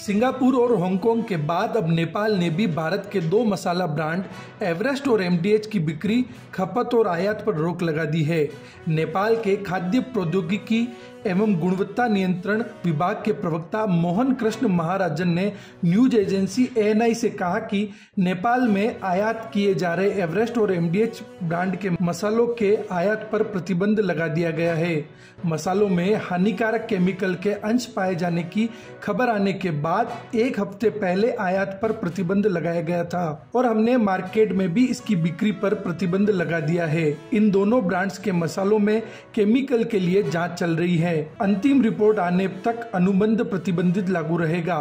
Singapore और Hong Kong के बाद अब नेपाल ने भी भारत के दो मसाला ब्रांड, एवरेस्ट और एमडीएच की बिक्री, खपत और आयात पर रोक लगा दी है। नेपाल के खाद्य प्रौद्योगिकी एवं गुणवत्ता नियंत्रण विभाग के प्रवक्ता मोहन कृष्ण महाराजन ने न्यूज़ एजेंसी एएनआई से कहा कि नेपाल में आयात किए जा रहे एवरेस्ट और एमडीएच ब्रांड के मसालों के आयात पर प्रतिबंध लगा दिया गया है। मसालों में हानिकारक केमिकल के अंश पाए जाने की खबर आने के बाद एक हफ़्ते पहले आयात पर प्रतिबंध लगाया गया था और हमने मार्केट में भी इसकी बिक्री पर प्रतिबंध लगा दिया है। इन दोनों ब्रांड्स के मसालों में केमिकल के लिए जाँच चल रही है। अंतिम रिपोर्ट आने तक अनुबंध प्रतिबंधित लागू रहेगा।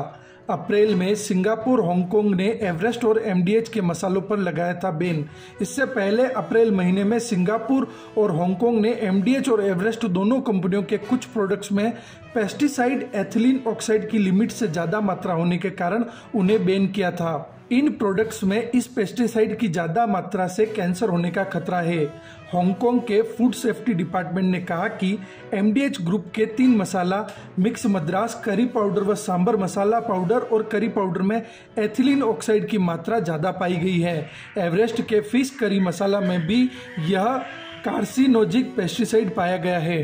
अप्रैल में सिंगापुर, हांगकांग ने एवरेस्ट और एमडीएच के मसालों पर लगाया था बैन। इससे पहले अप्रैल महीने में सिंगापुर और हांगकांग ने एमडीएच और एवरेस्ट दोनों कंपनियों के कुछ प्रोडक्ट्स में पेस्टिसाइड एथिलीन ऑक्साइड की लिमिट से ज़्यादा मात्रा होने के कारण उन्हें बैन किया था। इन प्रोडक्ट्स में इस पेस्टिसाइड की ज़्यादा मात्रा से कैंसर होने का खतरा है। हांगकांग के फ़ूड सेफ्टी डिपार्टमेंट ने कहा कि एमडीएच ग्रुप के तीन मसाला मिक्स मद्रास करी पाउडर व सांबर मसाला पाउडर और करी पाउडर में एथिलीन ऑक्साइड की मात्रा ज़्यादा पाई गई है। एवरेस्ट के फ़िश करी मसाला में भी यह कार्सिनोजिक पेस्टिसाइड पाया गया है।